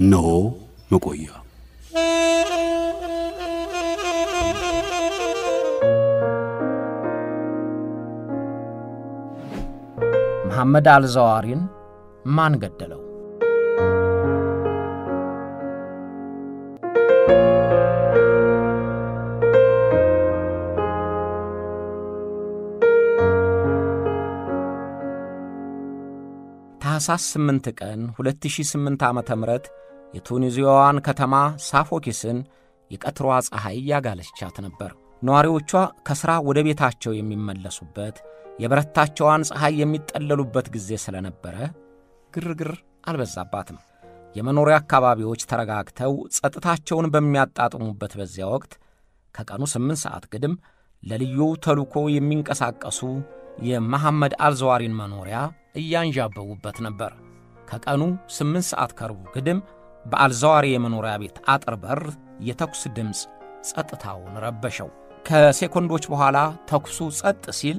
እነሆ መቆያ መሐመድ አልዘዋሪን ማን ገደለው? ታኅሳስ 8 ቀን 2008 ዓ ም የቱኒዚያዋን ከተማ ሳፎኪስን የቀትሯ ፀሐይ ያጋለቻት ነበር። ነዋሪዎቿ ከሥራ ወደ ቤታቸው የሚመለሱበት የበረታቸዋን ፀሐይ የሚጠለሉበት ጊዜ ስለነበረ ግርግር አልበዛባትም። የመኖሪያ አካባቢዎች ተረጋግተው ጸጥታቸውን በሚያጣጥሙበት በዚያ ወቅት ከቀኑ ስምንት ሰዓት ግድም ለልዩ ተልኮ የሚንቀሳቀሱ የመሐመድ አልዘዋሪን መኖሪያ እያንዣበቡበት ነበር። ከቀኑ ስምንት ሰዓት ከርቡ ግድም በአልዘዋሪ የመኖሪያ ቤት አጥር በር የተኩስ ድምፅ ጸጥታውን ረበሸው። ከሴኮንዶች በኋላ ተኩሱ ጸጥ ሲል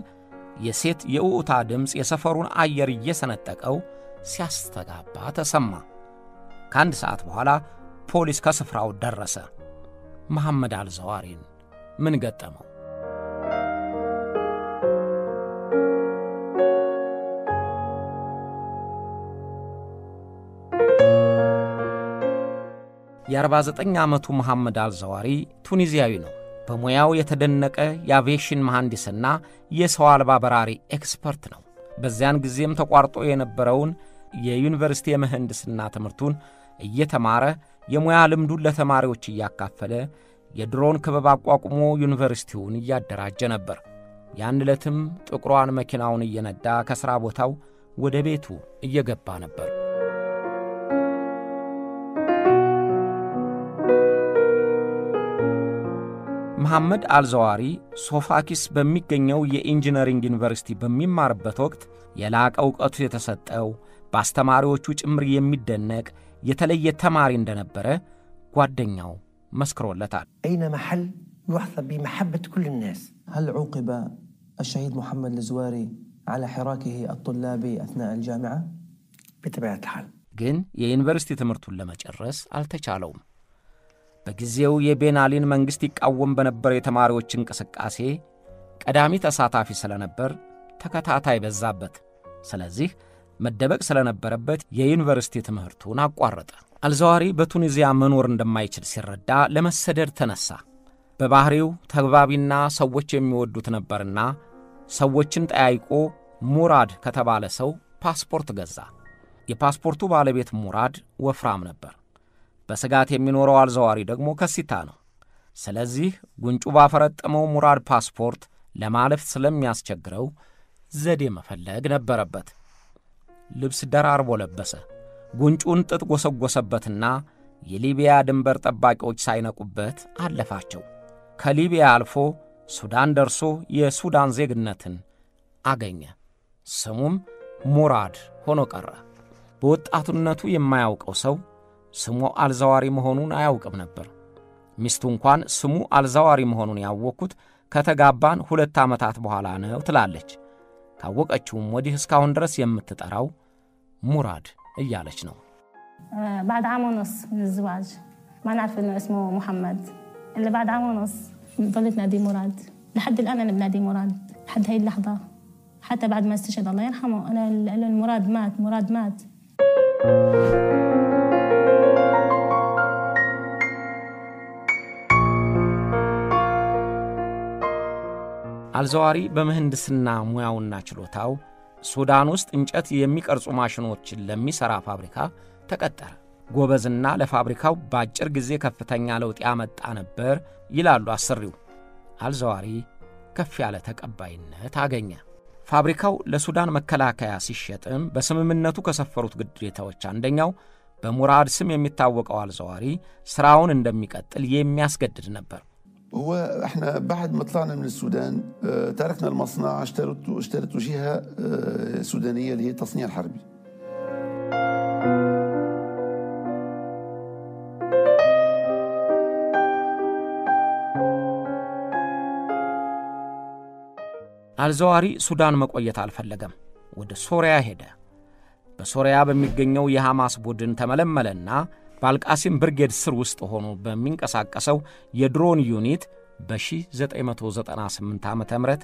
የሴት የኡኡታ ድምፅ የሰፈሩን አየር እየሰነጠቀው ሲያስተጋባ ተሰማ። ከአንድ ሰዓት በኋላ ፖሊስ ከስፍራው ደረሰ። መሐመድ አልዘዋሪን ምን ገጠመው? የ49 ዓመቱ መሐመድ አልዘዋሪ ቱኒዚያዊ ነው። በሙያው የተደነቀ የአቪዬሽን መሐንዲስና የሰው አልባ በራሪ expert ነው። በዚያን ጊዜም ተቋርጦ የነበረውን የዩኒቨርሲቲ የምህንድስና ትምህርቱን እየተማረ የሙያ ልምዱን ለተማሪዎች እያካፈለ የድሮን ክበብ አቋቁሞ ዩኒቨርሲቲውን እያደራጀ ነበር። ያን ዕለትም ጥቁሯን መኪናውን እየነዳ ከሥራ ቦታው ወደ ቤቱ እየገባ ነበር። ሙሐመድ አልዘዋሪ ሶፋኪስ በሚገኘው የ engineering ዩኒቨርሲቲ በሚማርበት ወቅት የላቀ እውቀቱ የተሰጠው በአስተማሪዎቹ ጭምር የሚደነቅ የተለየ ተማሪ እንደነበረ ጓደኛው መስክሮለታል። አይነ መሐል ዩዕፈ ቢመሐበት ኩል ናስ ሀል ዑቅበ አሸሂድ ሙሐመድ አልዘዋሪ ዐላ ሒራኪሂ አጡላቢ አትና አልጃሚዓ ብትበያትሃል። ግን የዩኒቨርሲቲ ትምህርቱን ለመጨረስ አልተቻለውም። በጊዜው የቤናሊን መንግሥት ይቃወም በነበረው የተማሪዎች እንቅስቃሴ ቀዳሚ ተሳታፊ ስለነበር ተከታታይ በዛበት። ስለዚህ መደበቅ ስለነበረበት የዩኒቨርሲቲ ትምህርቱን አቋረጠ። አልዘዋሪ በቱኒዚያ መኖር እንደማይችል ሲረዳ ለመሰደድ ተነሣ። በባሕሪው ተግባቢና ሰዎች የሚወዱት ነበርና ሰዎችን ጠያይቆ ሙራድ ከተባለ ሰው ፓስፖርት ገዛ። የፓስፖርቱ ባለቤት ሙራድ ወፍራም ነበር። በስጋት የሚኖረው አልዘዋሪ ደግሞ ከሲታ ነው። ስለዚህ ጉንጩ ባፈረጠመው ሙራድ ፓስፖርት ለማለፍ ስለሚያስቸግረው ዘዴ መፈለግ ነበረበት። ልብስ ደራርቦ ለበሰ። ጉንጩን ጥጥ ጎሰጎሰበትና የሊቢያ ድንበር ጠባቂዎች ሳይነቁበት አለፋቸው። ከሊቢያ አልፎ ሱዳን ደርሶ የሱዳን ዜግነትን አገኘ። ስሙም ሙራድ ሆኖ ቀረ። በወጣትነቱ የማያውቀው ሰው ስሙ አልዘዋሪ መሆኑን አያውቅም ነበር። ሚስቱ እንኳን ስሙ አልዘዋሪ መሆኑን ያወቅኩት ከተጋባን ሁለት ዓመታት በኋላ ነው ትላለች። ካወቀችውም ወዲህ እስካሁን ድረስ የምትጠራው ሙራድ እያለች ነው። آه، بعد عام ونص من الزواج ما نعرف انه اسمه محمد الا بعد عام ونص ضلت نادي مراد لحد الان انا بنادي مراد لحد هاي اللحظه حتى بعد ما استشهد الله يرحمه انا ال- المراد مات مراد مات አልዘዋሪ በምህንድስና ሙያውና ችሎታው ሱዳን ውስጥ እንጨት የሚቀርጹ ማሽኖችን ለሚሠራ ፋብሪካ ተቀጠረ። ጎበዝና ለፋብሪካው በአጭር ጊዜ ከፍተኛ ለውጥ ያመጣ ነበር ይላሉ አሰሪው። አልዘዋሪ ከፍ ያለ ተቀባይነት አገኘ። ፋብሪካው ለሱዳን መከላከያ ሲሸጥም በስምምነቱ ከሰፈሩት ግዴታዎች አንደኛው በሙራድ ስም የሚታወቀው አልዘዋሪ ሥራውን እንደሚቀጥል የሚያስገድድ ነበር። هو احنا بعد ما طلعنا من السودان اه، تركنا المصنع اشترته اشترته جهه اه، سودانيه اللي هي التصنيع الحربي አልዘዋሪ ሱዳን መቆየት አልፈለገም። ወደ ሶርያ ሄደ። በሶርያ በሚገኘው የሐማስ ቡድን ተመለመለና በአልቃሲም ብርጌድ ስር ውስጥ ሆኖ በሚንቀሳቀሰው የድሮን unit በ1998 ዓ ም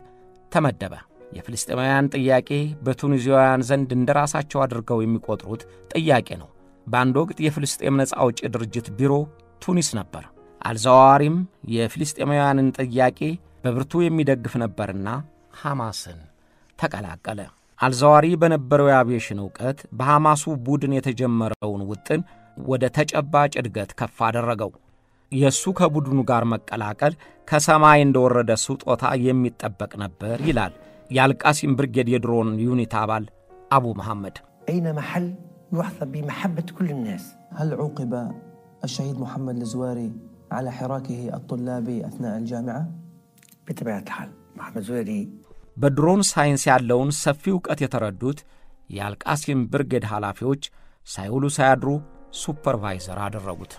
ተመደበ። የፍልስጤማውያን ጥያቄ በቱኒዚያውያን ዘንድ እንደ ራሳቸው አድርገው የሚቆጥሩት ጥያቄ ነው። በአንድ ወቅት የፍልስጤም ነፃ አውጪ ድርጅት ቢሮ ቱኒስ ነበር። አልዘዋሪም የፍልስጤማውያንን ጥያቄ በብርቱ የሚደግፍ ነበርና ሐማስን ተቀላቀለ። አልዘዋሪ በነበረው የአቪዬሽን ዕውቀት በሐማሱ ቡድን የተጀመረውን ውጥን ወደ ተጨባጭ እድገት ከፍ አደረገው። የእሱ ከቡድኑ ጋር መቀላቀል ከሰማይ እንደወረደ ስጦታ የሚጠበቅ ነበር ይላል የአልቃሲም ብርጌድ የድሮን ዩኒት አባል አቡ መሐመድ። أين محل يحظى بمحبة كل الناس هل عوقب الشهيد محمد الزواري على حراكه الطلابي أثناء الجامعة؟ بطبيعة الحال محمد زويري በድሮን ሳይንስ ያለውን ሰፊ ዕውቀት የተረዱት የአልቃሲም ብርጌድ ኃላፊዎች ሳይውሉ ሳያድሩ ሱፐርቫይዘር አደረጉት።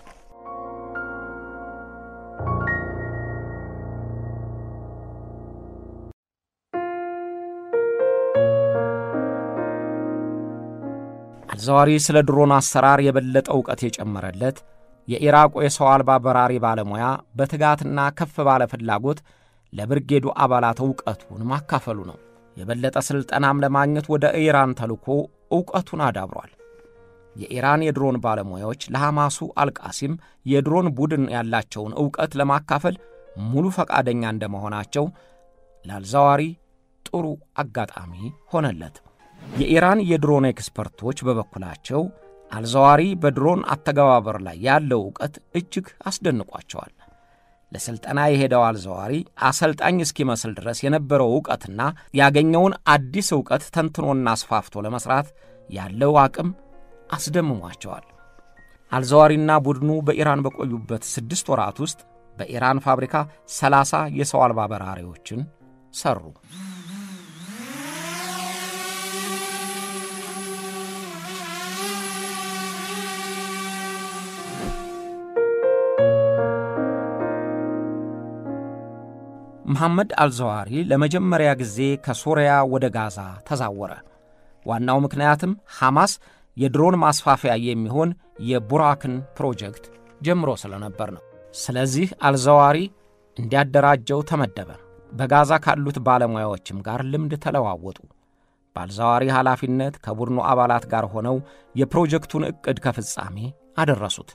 አልዘዋሪ ስለ ድሮን አሰራር የበለጠ ዕውቀት የጨመረለት የኢራቁ የሰው አልባ በራሪ ባለሙያ በትጋትና ከፍ ባለ ፍላጎት ለብርጌዱ አባላት ዕውቀቱን ማካፈሉ ነው። የበለጠ ሥልጠናም ለማግኘት ወደ ኢራን ተልኮ ዕውቀቱን አዳብሯል። የኢራን የድሮን ባለሙያዎች ለሐማሱ አልቃሲም የድሮን ቡድን ያላቸውን ዕውቀት ለማካፈል ሙሉ ፈቃደኛ እንደመሆናቸው ለአልዘዋሪ ጥሩ አጋጣሚ ሆነለት። የኢራን የድሮን ኤክስፐርቶች በበኩላቸው አልዘዋሪ በድሮን አተገባበር ላይ ያለው ዕውቀት እጅግ አስደንቋቸዋል። ለሥልጠና የሄደው አልዘዋሪ አሰልጣኝ እስኪመስል ድረስ የነበረው ዕውቀትና ያገኘውን አዲስ ዕውቀት ተንትኖና አስፋፍቶ ለመሥራት ያለው አቅም አስደምሟቸዋል። አልዘዋሪና ቡድኑ በኢራን በቆዩበት ስድስት ወራት ውስጥ በኢራን ፋብሪካ ሰላሳ የሰው አልባ በራሪዎችን ሠሩ። መሐመድ አልዘዋሪ ለመጀመሪያ ጊዜ ከሶርያ ወደ ጋዛ ተዛወረ። ዋናው ምክንያትም ሐማስ የድሮን ማስፋፊያ የሚሆን የቡራክን ፕሮጀክት ጀምሮ ስለነበር ነው። ስለዚህ አልዘዋሪ እንዲያደራጀው ተመደበ። በጋዛ ካሉት ባለሙያዎችም ጋር ልምድ ተለዋወጡ። በአልዘዋሪ ኃላፊነት ከቡድኑ አባላት ጋር ሆነው የፕሮጀክቱን ዕቅድ ከፍጻሜ አደረሱት።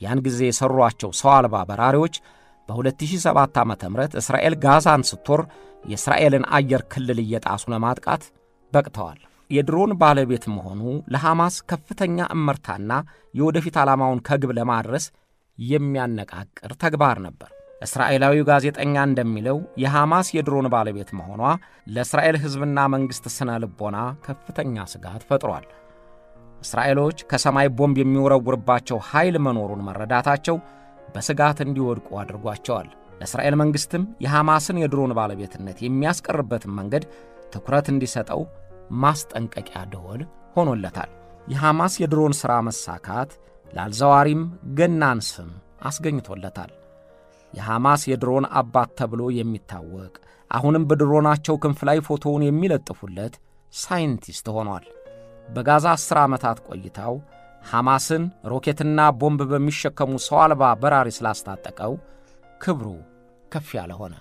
ያን ጊዜ የሠሯቸው ሰው አልባ በራሪዎች በ2007 ዓ ም እስራኤል ጋዛን ስትወር የእስራኤልን አየር ክልል እየጣሱ ለማጥቃት በቅተዋል። የድሮን ባለቤት መሆኑ ለሐማስ ከፍተኛ እመርታና የወደፊት ዓላማውን ከግብ ለማድረስ የሚያነቃቅር ተግባር ነበር። እስራኤላዊው ጋዜጠኛ እንደሚለው የሐማስ የድሮን ባለቤት መሆኗ ለእስራኤል ሕዝብና መንግሥት ስነ ልቦና ከፍተኛ ስጋት ፈጥሯል። እስራኤሎች ከሰማይ ቦምብ የሚወረውርባቸው ኃይል መኖሩን መረዳታቸው በስጋት እንዲወድቁ አድርጓቸዋል። ለእስራኤል መንግሥትም የሐማስን የድሮን ባለቤትነት የሚያስቀርበትን መንገድ ትኩረት እንዲሰጠው ማስጠንቀቂያ ደወል ሆኖለታል። የሐማስ የድሮን ሥራ መሳካት ለአልዘዋሪም ገናን ስም አስገኝቶለታል። የሐማስ የድሮን አባት ተብሎ የሚታወቅ አሁንም በድሮናቸው ክንፍ ላይ ፎቶውን የሚለጥፉለት ሳይንቲስት ሆኗል። በጋዛ ዐሥር ዓመታት ቆይታው ሐማስን ሮኬትና ቦምብ በሚሸከሙ ሰው አልባ በራሪ ስላስታጠቀው ክብሩ ከፍ ያለ ሆነ።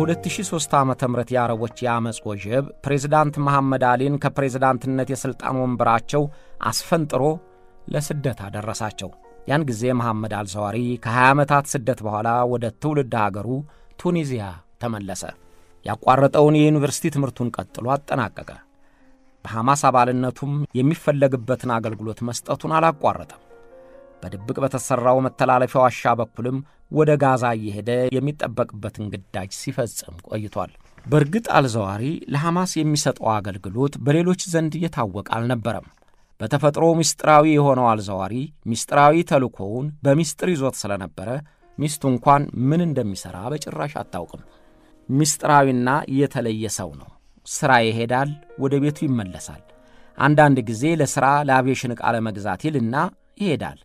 የ2003 ዓ ም የአረቦች የአመፅ ወጀብ ፕሬዝዳንት መሐመድ አሊን ከፕሬዝዳንትነት የሥልጣን ወንበራቸው አስፈንጥሮ ለስደት አደረሳቸው። ያን ጊዜ መሐመድ አልዘዋሪ ከ20 ዓመታት ስደት በኋላ ወደ ትውልድ አገሩ ቱኒዚያ ተመለሰ። ያቋረጠውን የዩኒቨርሲቲ ትምህርቱን ቀጥሎ አጠናቀቀ። በሐማስ አባልነቱም የሚፈለግበትን አገልግሎት መስጠቱን አላቋረጠም። በድብቅ በተሠራው መተላለፊያ ዋሻ በኩልም ወደ ጋዛ እየሄደ የሚጠበቅበትን ግዳጅ ሲፈጽም ቆይቷል። በእርግጥ አልዘዋሪ ለሐማስ የሚሰጠው አገልግሎት በሌሎች ዘንድ የታወቀ አልነበረም። በተፈጥሮ ምስጢራዊ የሆነው አልዘዋሪ ምስጢራዊ ተልእኮውን በምስጢር ይዞት ስለነበረ ሚስቱ እንኳን ምን እንደሚሠራ በጭራሽ አታውቅም። ምስጢራዊና የተለየ ሰው ነው። ሥራ ይሄዳል፣ ወደ ቤቱ ይመለሳል። አንዳንድ ጊዜ ለሥራ ለአቪዬሽን ዕቃ ለመግዛት ይልና ይሄዳል።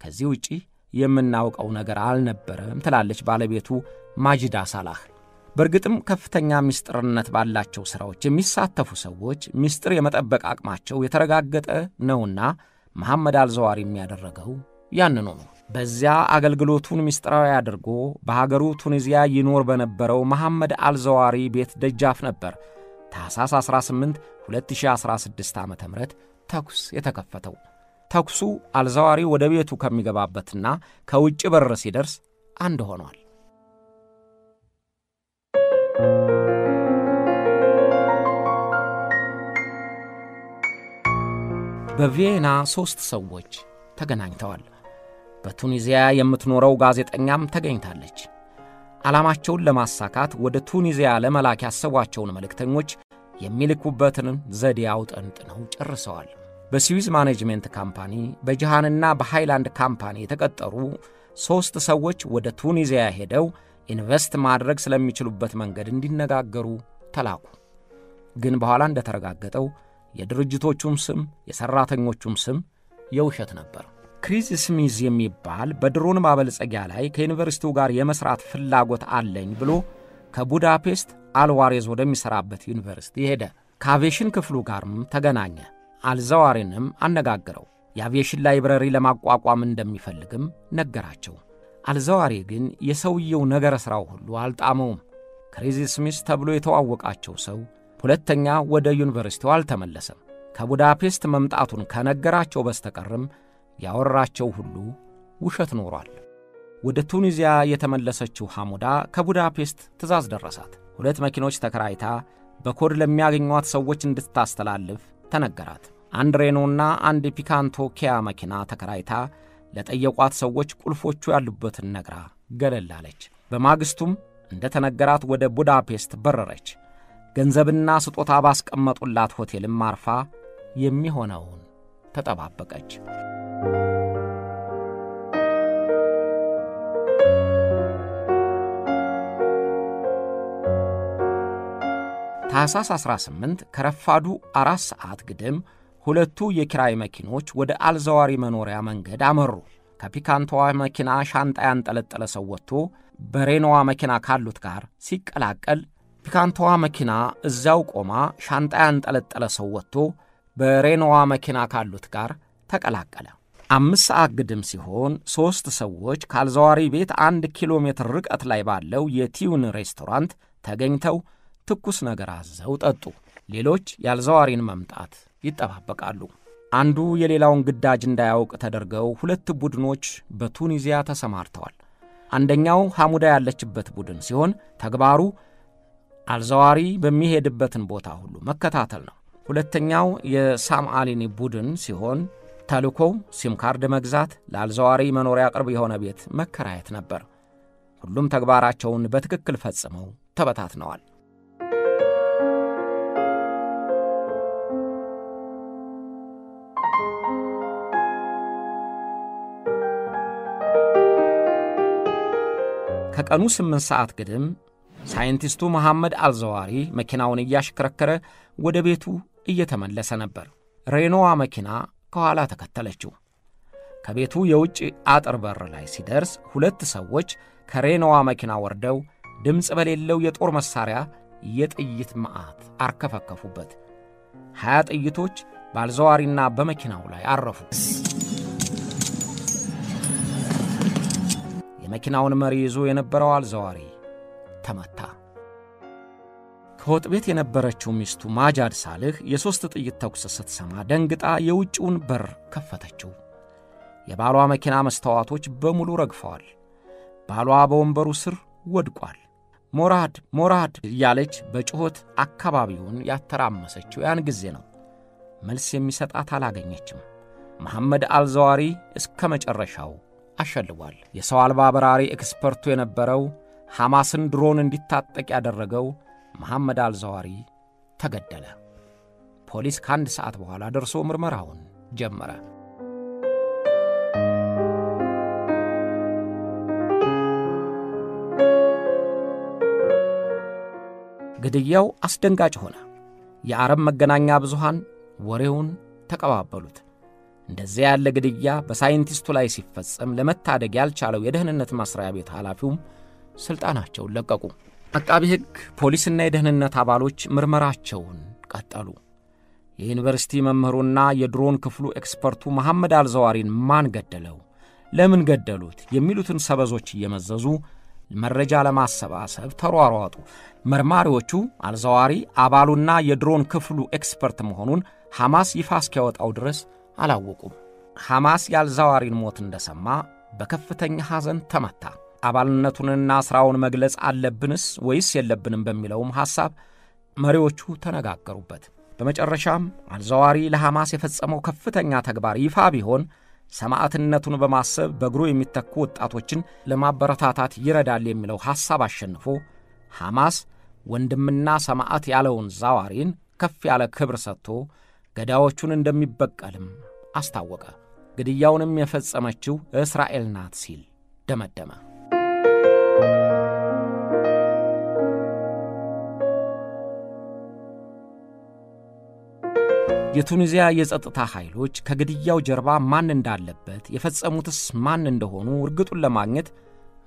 ከዚህ ውጪ የምናውቀው ነገር አልነበረም ትላለች ባለቤቱ ማጅዳ ሳላህ። በእርግጥም ከፍተኛ ምስጢርነት ባላቸው ሥራዎች የሚሳተፉ ሰዎች ምስጢር የመጠበቅ አቅማቸው የተረጋገጠ ነውና መሐመድ አልዘዋሪ የሚያደረገው ያንኑ ነው። በዚያ አገልግሎቱን ምስጢራዊ አድርጎ በሀገሩ ቱኒዚያ ይኖር በነበረው መሐመድ አልዘዋሪ ቤት ደጃፍ ነበር ታኅሳስ 18 2016 ዓ ም ተኩስ የተከፈተው። ተኩሱ አልዘዋሪ ወደ ቤቱ ከሚገባበትና ከውጭ በር ሲደርስ አንድ ሆኗል። በቪየና ሦስት ሰዎች ተገናኝተዋል። በቱኒዚያ የምትኖረው ጋዜጠኛም ተገኝታለች። ዓላማቸውን ለማሳካት ወደ ቱኒዚያ ለመላክ ያሰቧቸውን መልእክተኞች የሚልኩበትን ዘዴ አውጠንጥነው ጨርሰዋል። በስዊዝ management company በጅሃንና በሃይላንድ company የተቀጠሩ ሦስት ሰዎች ወደ ቱኒዚያ ሄደው ኢንቨስት ማድረግ ስለሚችሉበት መንገድ እንዲነጋገሩ ተላኩ። ግን በኋላ እንደተረጋገጠው የድርጅቶቹም ስም የሠራተኞቹም ስም የውሸት ነበር። ክሪስ ስሚዝ የሚባል በድሮን ማበልጸጊያ ላይ ከዩኒቨርሲቲው ጋር የመሥራት ፍላጎት አለኝ ብሎ ከቡዳፔስት አልዘዋሪ ወደሚሠራበት ዩኒቨርሲቲ ሄደ። ከአቪዬሽን ክፍሉ ጋርም ተገናኘ። አልዘዋሪንም አነጋግረው የአቪዬሽን library ለማቋቋም እንደሚፈልግም ነገራቸው። አልዘዋሪ ግን የሰውየው ነገረ ሥራው ሁሉ አልጣመውም። ክሪስ ስሚዝ ተብሎ የተዋወቃቸው ሰው ሁለተኛ ወደ ዩኒቨርሲቲው አልተመለሰም። ከቡዳፔስት መምጣቱን ከነገራቸው በስተቀርም ያወራቸው ሁሉ ውሸት ኖሯል። ወደ ቱኒዚያ የተመለሰችው ሐሙዳ ከቡዳፔስት ትእዛዝ ደረሳት። ሁለት መኪኖች ተከራይታ በኮድ ለሚያገኟት ሰዎች እንድታስተላልፍ ተነገራት። አንድ ሬኖና አንድ ፒካንቶ ኪያ መኪና ተከራይታ ለጠየቋት ሰዎች ቁልፎቹ ያሉበትን ነግራ ገለል አለች። በማግስቱም እንደ ተነገራት ወደ ቡዳፔስት በረረች። ገንዘብና ስጦታ ባስቀመጡላት ሆቴልም አርፋ የሚሆነውን ተጠባበቀች። ታኅሳስ 18 ከረፋዱ አራት ሰዓት ግድም ሁለቱ የኪራይ መኪኖች ወደ አልዘዋሪ መኖሪያ መንገድ አመሩ። ከፒካንቶዋ መኪና ሻንጣ ያንጠለጠለ ሰው ወጥቶ በሬኖዋ መኪና ካሉት ጋር ሲቀላቀል ፒካንቶዋ መኪና እዚያው ቆማ ሻንጣ ያንጠለጠለ ሰው ወጥቶ በሬኖዋ መኪና ካሉት ጋር ተቀላቀለ። አምስት ሰዓት ግድም ሲሆን ሦስት ሰዎች ከአልዘዋሪ ቤት አንድ ኪሎ ሜትር ርቀት ላይ ባለው የቲዩን ሬስቶራንት ተገኝተው ትኩስ ነገር አዘው ጠጡ። ሌሎች የአልዘዋሪን መምጣት ይጠባበቃሉ። አንዱ የሌላውን ግዳጅ እንዳያውቅ ተደርገው ሁለት ቡድኖች በቱኒዚያ ተሰማርተዋል። አንደኛው ሐሙዳ ያለችበት ቡድን ሲሆን ተግባሩ አልዘዋሪ በሚሄድበትን ቦታ ሁሉ መከታተል ነው። ሁለተኛው የሳም አሊኒ ቡድን ሲሆን ተልኮው ሲም ካርድ መግዛት፣ ለአልዘዋሪ መኖሪያ ቅርብ የሆነ ቤት መከራየት ነበር። ሁሉም ተግባራቸውን በትክክል ፈጽመው ተበታትነዋል። ከቀኑ ስምንት ሰዓት ግድም ሳይንቲስቱ መሐመድ አልዘዋሪ መኪናውን እያሽከረከረ ወደ ቤቱ እየተመለሰ ነበር። ሬኖዋ መኪና ከኋላ ተከተለችው። ከቤቱ የውጭ አጥር በር ላይ ሲደርስ ሁለት ሰዎች ከሬኖዋ መኪና ወርደው ድምፅ በሌለው የጦር መሣሪያ የጥይት መዓት አርከፈከፉበት። ሀያ ጥይቶች በአልዘዋሪና በመኪናው ላይ አረፉ። የመኪናውን መሪ ይዞ የነበረው አልዘዋሪ ተመታ። ከወጥ ቤት የነበረችው ሚስቱ ማጃድ ሳልህ የሦስት ጥይት ተኩስ ስትሰማ ደንግጣ የውጭውን በር ከፈተችው። የባሏ መኪና መስተዋቶች በሙሉ ረግፈዋል። ባሏ በወንበሩ ስር ወድቋል። ሞራድ ሞራድ እያለች በጩኸት አካባቢውን ያተራመሰችው ያን ጊዜ ነው። መልስ የሚሰጣት አላገኘችም። መሐመድ አልዘዋሪ እስከ መጨረሻው አሸልቧል። የሰው አልባ በራሪ ኤክስፐርቱ የነበረው ሐማስን ድሮን እንዲታጠቅ ያደረገው መሐመድ አልዘዋሪ ተገደለ። ፖሊስ ከአንድ ሰዓት በኋላ ደርሶ ምርመራውን ጀመረ። ግድያው አስደንጋጭ ሆነ። የአረብ መገናኛ ብዙሃን ወሬውን ተቀባበሉት። እንደዚያ ያለ ግድያ በሳይንቲስቱ ላይ ሲፈጸም ለመታደግ ያልቻለው የደህንነት መስሪያ ቤት ኃላፊውም ሥልጣናቸውን ለቀቁ። አቃቢ ሕግ፣ ፖሊስና የደህንነት አባሎች ምርመራቸውን ቀጠሉ። የዩኒቨርሲቲ መምህሩና የድሮን ክፍሉ ኤክስፐርቱ መሐመድ አልዘዋሪን ማን ገደለው? ለምን ገደሉት? የሚሉትን ሰበዞች እየመዘዙ መረጃ ለማሰባሰብ ተሯሯጡ። መርማሪዎቹ አልዘዋሪ አባሉና የድሮን ክፍሉ expert መሆኑን ሐማስ ይፋ እስኪያወጣው ድረስ አላወቁም። ሐማስ የአልዛዋሪን ሞት እንደሰማ በከፍተኛ ሐዘን ተመታ። አባልነቱንና ሥራውን መግለጽ አለብን ወይስ የለብንም በሚለውም ሐሳብ መሪዎቹ ተነጋገሩበት። በመጨረሻም አልዘዋሪ ለሐማስ የፈጸመው ከፍተኛ ተግባር ይፋ ቢሆን ሰማዕትነቱን በማሰብ በእግሩ የሚተኩ ወጣቶችን ለማበረታታት ይረዳል የሚለው ሐሳብ አሸንፎ ሐማስ ወንድምና ሰማዕት ያለውን ዛዋሪን ከፍ ያለ ክብር ሰጥቶ ገዳዮቹን እንደሚበቀልም አስታወቀ። ግድያውንም የፈጸመችው እስራኤል ናት ሲል ደመደመ። የቱኒዚያ የጸጥታ ኃይሎች ከግድያው ጀርባ ማን እንዳለበት የፈጸሙትስ ማን እንደሆኑ እርግጡን ለማግኘት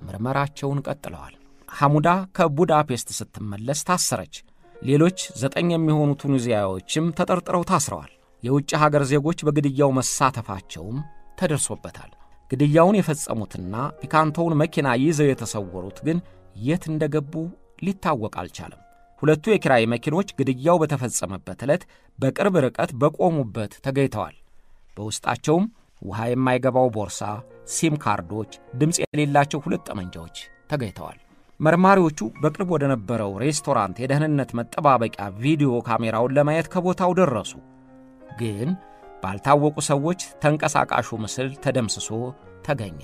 ምርመራቸውን ቀጥለዋል። ሐሙዳ ከቡዳፔስት ስትመለስ ታሰረች። ሌሎች ዘጠኝ የሚሆኑ ቱኒዚያዎችም ተጠርጥረው ታስረዋል። የውጭ ሀገር ዜጎች በግድያው መሳተፋቸውም ተደርሶበታል። ግድያውን የፈጸሙትና ፒካንቶውን መኪና ይዘው የተሰወሩት ግን የት እንደገቡ ሊታወቅ አልቻለም። ሁለቱ የኪራይ መኪኖች ግድያው በተፈጸመበት ዕለት በቅርብ ርቀት በቆሙበት ተገኝተዋል። በውስጣቸውም ውሃ የማይገባው ቦርሳ፣ ሲም ካርዶች፣ ድምፅ የሌላቸው ሁለት ጠመንጃዎች ተገኝተዋል። መርማሪዎቹ በቅርብ ወደ ነበረው ሬስቶራንት የደህንነት መጠባበቂያ ቪዲዮ ካሜራውን ለማየት ከቦታው ደረሱ። ግን ባልታወቁ ሰዎች ተንቀሳቃሹ ምስል ተደምስሶ ተገኘ።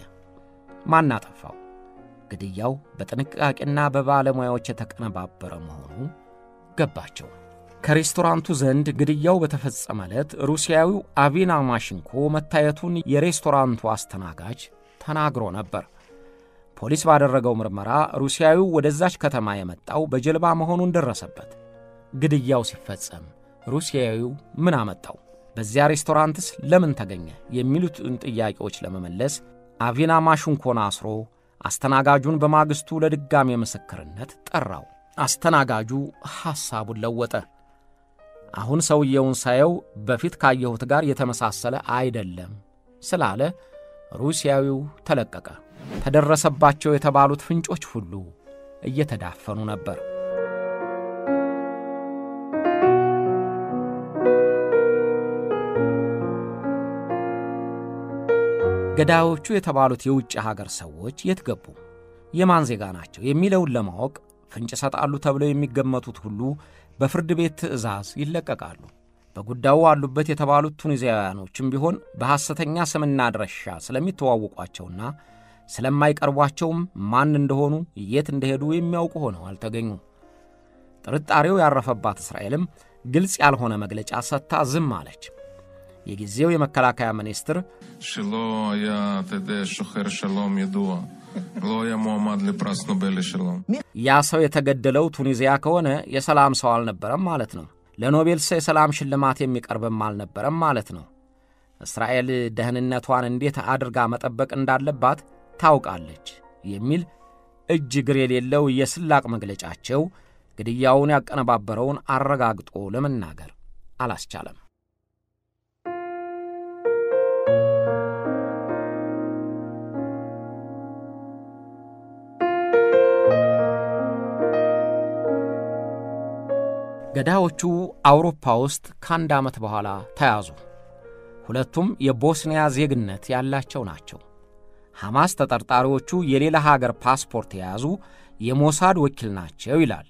ማን አጠፋው? ግድያው በጥንቃቄና በባለሙያዎች የተቀነባበረ መሆኑ ገባቸው። ከሬስቶራንቱ ዘንድ ግድያው በተፈጸመ ዕለት ሩሲያዊው አቪና ማሽንኮ መታየቱን የሬስቶራንቱ አስተናጋጅ ተናግሮ ነበር። ፖሊስ ባደረገው ምርመራ ሩሲያዊው ወደዛች ከተማ የመጣው በጀልባ መሆኑን ደረሰበት። ግድያው ሲፈጸም ሩሲያዊው ምን አመጣው? በዚያ ሬስቶራንትስ ለምን ተገኘ? የሚሉትን ጥያቄዎች ለመመለስ አቪና ማሽንኮን አስሮ አስተናጋጁን በማግስቱ ለድጋሜ ምስክርነት ጠራው። አስተናጋጁ ሐሳቡን ለወጠ። አሁን ሰውየውን ሳየው በፊት ካየሁት ጋር የተመሳሰለ አይደለም ስላለ ሩሲያዊው ተለቀቀ። ተደረሰባቸው የተባሉት ፍንጮች ሁሉ እየተዳፈኑ ነበር። ገዳዮቹ የተባሉት የውጭ ሀገር ሰዎች የት ገቡ? የማን ዜጋ ናቸው? የሚለውን ለማወቅ ፍንጭ ይሰጣሉ ተብለው የሚገመቱት ሁሉ በፍርድ ቤት ትዕዛዝ ይለቀቃሉ። በጉዳዩ አሉበት የተባሉት ቱኒዚያውያኖችም ቢሆን በሐሰተኛ ስምና አድራሻ ስለሚተዋወቋቸውና ስለማይቀርቧቸውም ማን እንደሆኑ የት እንደሄዱ የሚያውቁ ሆነው አልተገኙም። ጥርጣሬው ያረፈባት እስራኤልም ግልጽ ያልሆነ መግለጫ ሰጥታ ዝም አለች። የጊዜው የመከላከያ ሚኒስትር ሽሎ ያ ተደ ሹኸር ሸሎም የድዋ ሎያ ሞሐማድ ለፕራስ ኖቤል ሸሎም ያ ሰው የተገደለው ቱኒዚያ ከሆነ የሰላም ሰው አልነበረም ማለት ነው። ለኖቤል የሰላም ሽልማት የሚቀርብም አልነበረም ማለት ነው። እስራኤል ደህንነቷን እንዴት አድርጋ መጠበቅ እንዳለባት ታውቃለች የሚል እጅ እግር የሌለው የስላቅ መግለጫቸው ግድያውን ያቀነባበረውን አረጋግጦ ለመናገር አላስቻለም። ገዳዮቹ አውሮፓ ውስጥ ከአንድ ዓመት በኋላ ተያዙ። ሁለቱም የቦስኒያ ዜግነት ያላቸው ናቸው። ሐማስ ተጠርጣሪዎቹ የሌላ ሀገር ፓስፖርት የያዙ የሞሳድ ወኪል ናቸው ይላል።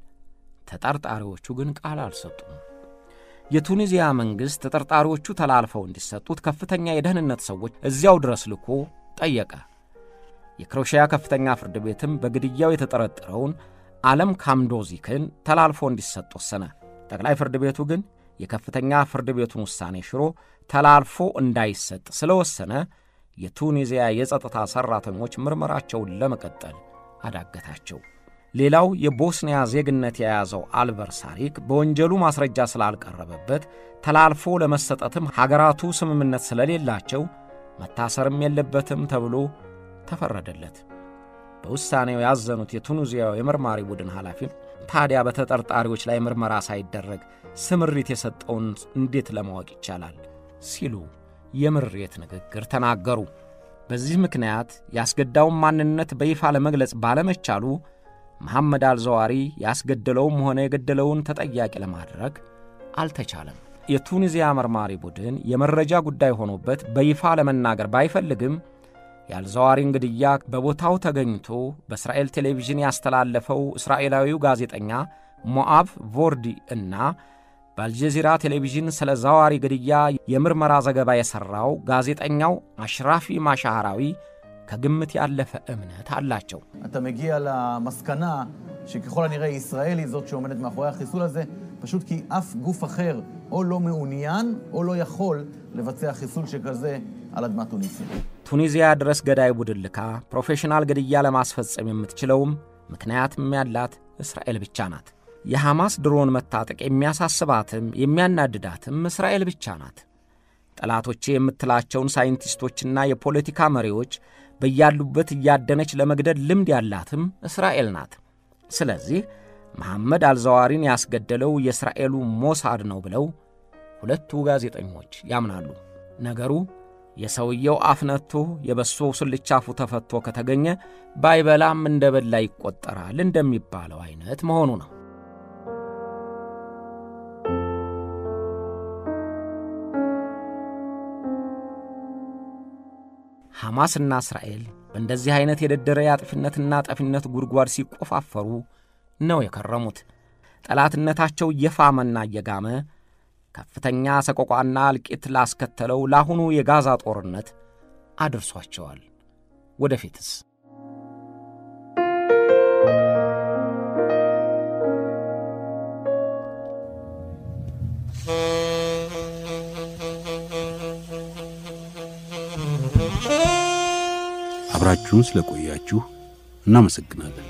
ተጠርጣሪዎቹ ግን ቃል አልሰጡም። የቱኒዚያ መንግሥት ተጠርጣሪዎቹ ተላልፈው እንዲሰጡት ከፍተኛ የደህንነት ሰዎች እዚያው ድረስ ልኮ ጠየቀ። የክሮሽያ ከፍተኛ ፍርድ ቤትም በግድያው የተጠረጠረውን ዓለም ካምዶዚክን ተላልፎ እንዲሰጥ ወሰነ። ጠቅላይ ፍርድ ቤቱ ግን የከፍተኛ ፍርድ ቤቱን ውሳኔ ሽሮ ተላልፎ እንዳይሰጥ ስለወሰነ የቱኒዚያ የጸጥታ ሠራተኞች ምርመራቸውን ለመቀጠል አዳገታቸው። ሌላው የቦስኒያ ዜግነት የያዘው አልበር ሳሪክ በወንጀሉ ማስረጃ ስላልቀረበበት ተላልፎ ለመሰጠትም ሀገራቱ ስምምነት ስለሌላቸው መታሰርም የለበትም ተብሎ ተፈረደለት። በውሳኔው ያዘኑት የቱኒዚያው የመርማሪ ቡድን ኃላፊም ታዲያ በተጠርጣሪዎች ላይ ምርመራ ሳይደረግ ስምሪት የሰጠውን እንዴት ለማወቅ ይቻላል? ሲሉ የምሬት ንግግር ተናገሩ። በዚህ ምክንያት ያስገዳውን ማንነት በይፋ ለመግለጽ ባለመቻሉ መሐመድ አልዘዋሪ ያስገደለውም ሆነ የገደለውን ተጠያቂ ለማድረግ አልተቻለም። የቱኒዚያ መርማሪ ቡድን የመረጃ ጉዳይ ሆኖበት በይፋ ለመናገር ባይፈልግም የአልዘዋሪን ግድያ በቦታው ተገኝቶ በእስራኤል ቴሌቪዥን ያስተላለፈው እስራኤላዊው ጋዜጠኛ ሞአብ ቮርዲ እና በአልጀዚራ ቴሌቪዥን ስለ ዘዋሪ ግድያ የምርመራ ዘገባ የሠራው ጋዜጠኛው አሽራፊ ማሻሃራዊ ከግምት ያለፈ እምነት አላቸው። אתה מגיע למסקנה שככל הנראה ישראל היא זאת שעומדת מאחורי החיסול הזה, פשוט כי אף גוף אחר או לא מעוניין או לא יכול לבצע חיסול שכזה על אדמת טוניסיה. ቱኒዚያ ድረስ ገዳይ ቡድን ልካ ፕሮፌሽናል ግድያ ለማስፈጸም የምትችለውም ምክንያትም ያላት እስራኤል ብቻ ናት። የሐማስ ድሮን መታጠቅ የሚያሳስባትም የሚያናድዳትም እስራኤል ብቻ ናት። ጠላቶቼ የምትላቸውን ሳይንቲስቶችና የፖለቲካ መሪዎች በያሉበት እያደነች ለመግደል ልምድ ያላትም እስራኤል ናት። ስለዚህ መሐመድ አልዘዋሪን ያስገደለው የእስራኤሉ ሞሳድ ነው ብለው ሁለቱ ጋዜጠኞች ያምናሉ። ነገሩ የሰውየው አፍ ነቶ የበሶ ስልቻ አፉ ተፈቶ ከተገኘ ባይበላም እንደ በላ ይቆጠራል እንደሚባለው አይነት መሆኑ ነው። ሐማስና እስራኤል በእንደዚህ ዐይነት የደደረ የአጥፊነትና ጠፊነት ጉድጓድ ሲቆፋፈሩ ነው የከረሙት። ጠላትነታቸው እየፋመና እየጋመ ከፍተኛ ሰቆቋና እልቂት ላስከተለው ለአሁኑ የጋዛ ጦርነት አድርሷቸዋል። ወደፊትስ? አብራችሁን ስለቆያችሁ እናመሰግናለን።